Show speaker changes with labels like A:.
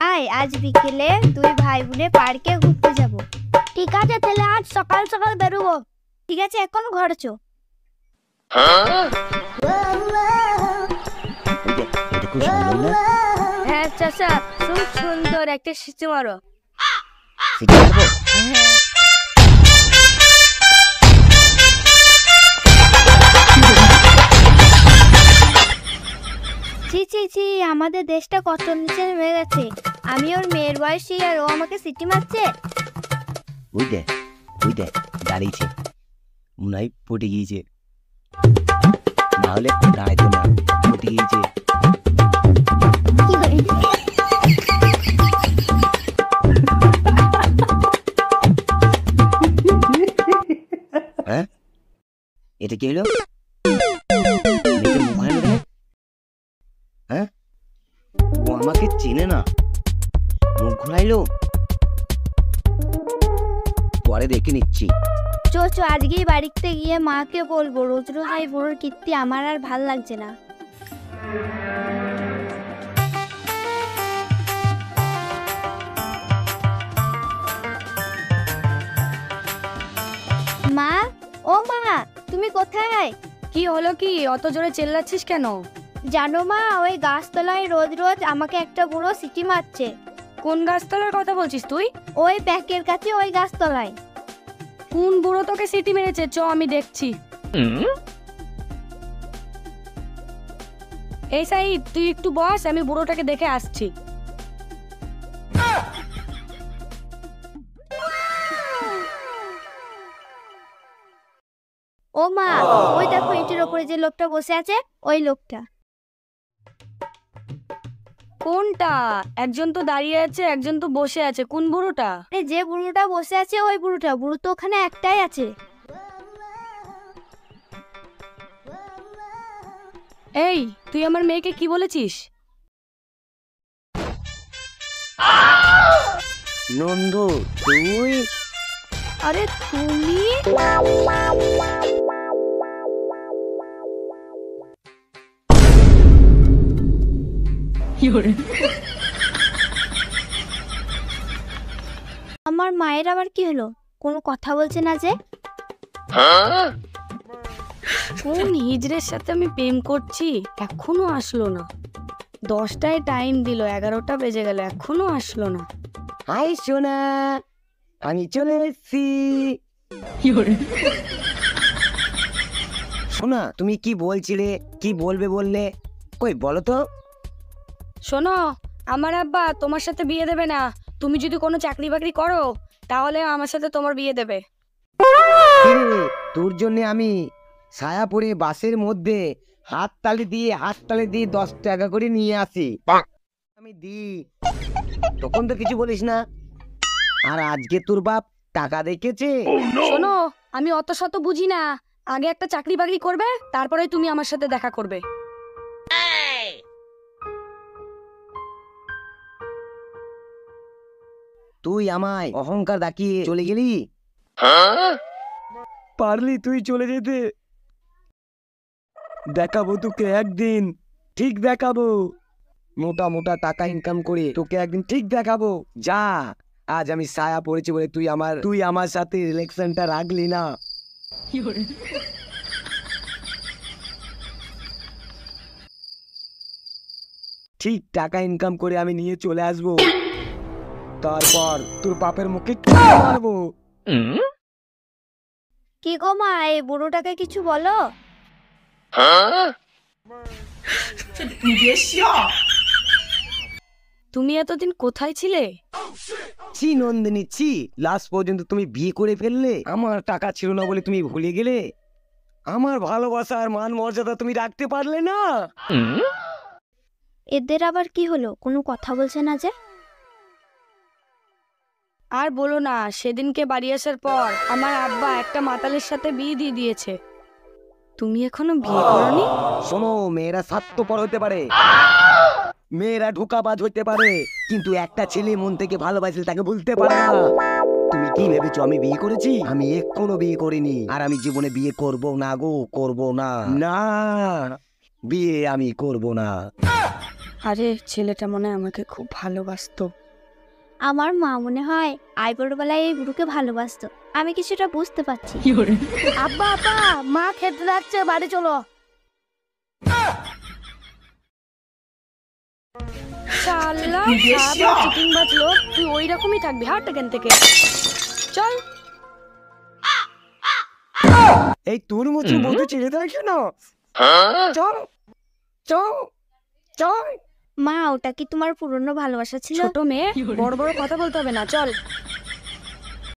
A: আয় আজ বিকেলে দুই ভাই বোনে পার্কে ঘুরতে যাব। ঠিক আছে তাহলে আজ সকাল সকাল বেরোবো। ঠিক আছে এখন ঘর চো
B: ওই খুব সুন্দর
A: হ্যাঁ চাচা খুব সুন্দর একটা শিশু মারো।
B: সেটা
A: আমাদের দেশটা কত নিচে নেমে গেছে। আমি ওর মেয়ের বয়সী আর ও আমাকে সিটি মারছে।
B: ওই দেখ ওই দেখ দাঁড়িয়েছে। মনে হয় পটে গিয়েছে। না হলে দাঁড়াইতো না পটে গিয়েছে। হ্যাঁ? এটা কি হলো? চেনে না। মুখ ঘোরাইলো। পরে দেখে নিচ্ছি।
A: চো চো আজকেই বাড়িতে গিয়ে মাকে বলব রোজ রোজ এই বুড়োর কীর্তি আমার আর ভালো লাগছে না। মা ও মা তুমি কোথায়?
C: কি হলো কি? অত জোরে চেল্লাচ্ছিস কেন?
A: জানো মা ওই গাছতলায় রোজ রোজ আমাকে একটা বুড়ো সিটি মারছে।
C: কোন গাছতলার কথা বলছিস তুই?
A: ওই ব্যাকের কাছে ওই গাছতলায়।
C: কোন বুড়ো তোকে সিটি মেরেছে? চ আমি দেখছি। এই সাইদ তুই একটু বস আমি বুড়োটাকে দেখে আসছি।
A: ও মা ওই দেখো এটির ওপরে যে লোকটা বসে আছে ওই লোকটা।
C: কোনটা? একজন তো দাঁড়িয়ে আছে একজন তো বসে আছে। কোন বুড়োটা?
A: আরে যে বুড়োটা বসে আছে ওই বুড়োটা। বুড়ো তো ওখানে একটাই আছে।
C: এই তুই আমার মেয়েকে কি বলেছিস?
B: নন্দ তুই?
C: আরে তুমি?
A: আমার মায়ের আবার কি হলো? কোনো কথা বলছে না যে?
C: কোন হিজড়ের সাথে আমি প্রেম করছি? এখনও আসলো না। দশটায় টাইম দিল এগারোটা বেজে গেল এখনও আসলো না।
B: হাই সোনা। আমি চলে এসেছি। শোনা তুমি কি বলছিলে? কি বলবে বললে? কই বলো তো।
C: শোনো আমার আব্বা তোমার সাথে বিয়ে দেবে না। তুমি যদি কোনো চাকরি বাকরি করো তাহলে আমার সাথে তোমার বিয়ে দেবে।
B: তোর জন্য আমি ছায়া পরে বাসের মধ্যে হাত তালি দিয়ে হাত তালি দিয়ে দশ টাকা করে নিয়ে আসি। আমি দি তখন তো কিছু বলিস না। আর আজকে তোর বাপ টাকা দেখেছে?
C: শোনো আমি অত শত বুঝি না। আগে একটা চাকরি বাকরি করবে তারপরে তুমি আমার সাথে দেখা করবে।
B: তুই আমায় অহংকার দেখিয়ে চলে গেলি? পারলি তুই চলে যেতে। দেখাবো তোকে একদিন ঠিক দেখাবো। মোটা মোটা টাকা ইনকাম করে তোকে একদিন ঠিক দেখাবো। যা আজ আমি সায়া পড়েছি বলে তুই আমার তুই আমার সাথে রিলেকশনটা রাখলি না। ঠিক টাকা ইনকাম করে আমি নিয়ে চলে আসব। তারপর তোর বাপের মুখে কি মারবো?
A: কি গো মা এই বুড়োটাকে কিছু বলো?
C: তুমি এতদিন কোথায় ছিলে?
B: ছি নন্দিনী ছি। লাস্ট পর্যন্ত তুমি বিয়ে করে ফেললে আমার টাকা ছিল না বলে তুমি ভুলে গেলে? আমার ভালোবাসা আর মান মর্যাদা তুমি রাখতে পারলে না?
A: এদের আবার কি হলো? কোনো কথা বলছে না যে?
C: আর বলো না সেদিনকে বাড়ি আসার পর আমার আব্বা একটা মাতালের সাথে বিয়ে দিয়ে দিয়েছে। তুমি এখনও বিয়ে করনি?
B: শোনো মেয়েরা স্বার্থপর হতে পারে। মেয়েরা ঢোকাবাজ হতে পারে কিন্তু একটা ছেলে মন থেকে ভালোবাসলে তাকে বলতে পারে না। তুমি কি ভেবেছো আমি বিয়ে করেছি? আমি এখনও বিয়ে করিনি আর আমি জীবনে বিয়ে করব না গো করব না। না বিয়ে আমি করব না।
C: আরে ছেলেটা মনে হয় আমাকে খুব ভালোবাসতো।
A: আমার মা মনে হয় আইবড়বেলায় এই বুড়োকে ভালোবাসতো। আমি কিছুটা বুঝতে পারছি?
C: আব্বা আব্বা মা খেতে যাচ্ছে বাড়ি চলো। শালা চিটিং বাজলো তুই ওই রকমই থাকবি হাট এখান থেকে। চল।
B: এই তোর মতো ছেড়ে কেন? চল চল চল।
A: মা, ওটা কি তোমার পুরনো ভালোবাসা ছিল?
C: ছোট মেয়ে, বড় বড় কথা বলতে হবে না, চল।